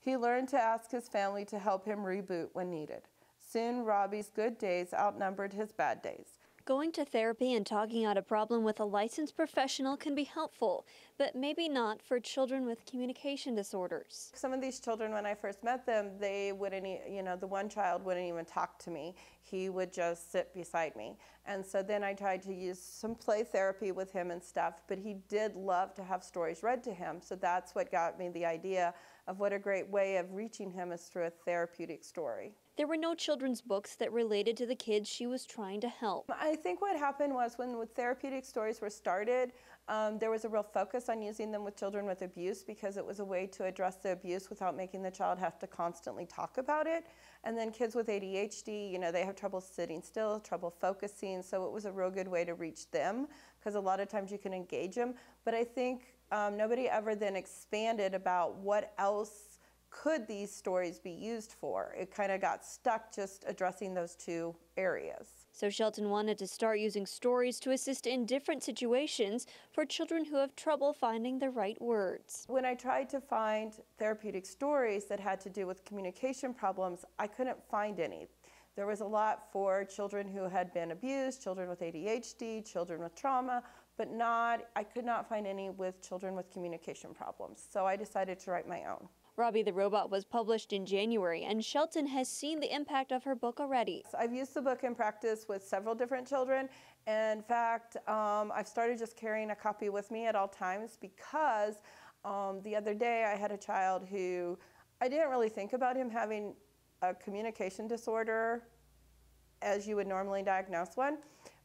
He learned to ask his family to help him reboot when needed. Soon, Robbie's good days outnumbered his bad days. Going to therapy and talking out a problem with a licensed professional can be helpful, but maybe not for children with communication disorders. Some of these children, when I first met them, they wouldn't, you know, the one child wouldn't even talk to me. He would just sit beside me. And so then I tried to use some play therapy with him and stuff, but he did love to have stories read to him. So that's what got me the idea of what a great way of reaching him is through a therapeutic story. There were no children's books that related to the kids she was trying to help. I think what happened was when therapeutic stories were started, um, there was a real focus on using them with children with abuse because it was a way to address the abuse without making the child have to constantly talk about it. And then kids with ADHD, you know, they have trouble sitting still, trouble focusing, so it was a real good way to reach them because a lot of times you can engage them. But I think um, nobody ever then expanded about what else could these stories be used for? It kind of got stuck just addressing those two areas. So Shelton wanted to start using stories to assist in different situations for children who have trouble finding the right words. When I tried to find therapeutic stories that had to do with communication problems, I couldn't find any. There was a lot for children who had been abused, children with ADHD, children with trauma, but not, I could not find any with children with communication problems. So I decided to write my own. Robbie the Robot was published in January, and Shelton has seen the impact of her book already. I've used the book in practice with several different children. And in fact, um, I've started just carrying a copy with me at all times because um, the other day I had a child who I didn't really think about him having a communication disorder as you would normally diagnose one,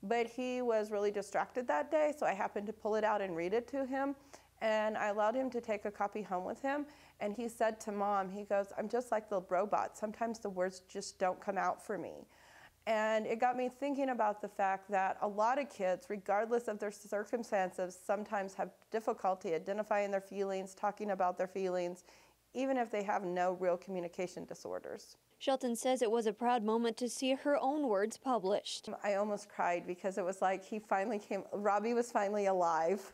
but he was really distracted that day, so I happened to pull it out and read it to him and I allowed him to take a copy home with him. And he said to mom, he goes, I'm just like the robot. Sometimes the words just don't come out for me. And it got me thinking about the fact that a lot of kids, regardless of their circumstances, sometimes have difficulty identifying their feelings, talking about their feelings, even if they have no real communication disorders. Shelton says it was a proud moment to see her own words published. I almost cried because it was like he finally came, Robbie was finally alive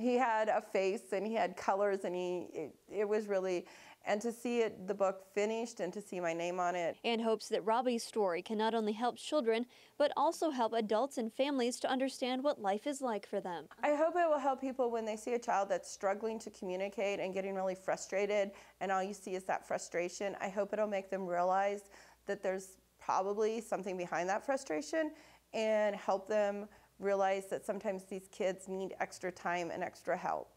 he had a face and he had colors and he it, it, was really and to see it the book finished and to see my name on it. And hopes that robbie's story can not only help children but also help adults and families to understand what life is like for them. I hope it will help people when they see a child that's struggling to communicate and getting really frustrated and all you see is that frustration. I hope it'll make them realize that there's probably something behind that frustration and help them realize that sometimes these kids need extra time and extra help.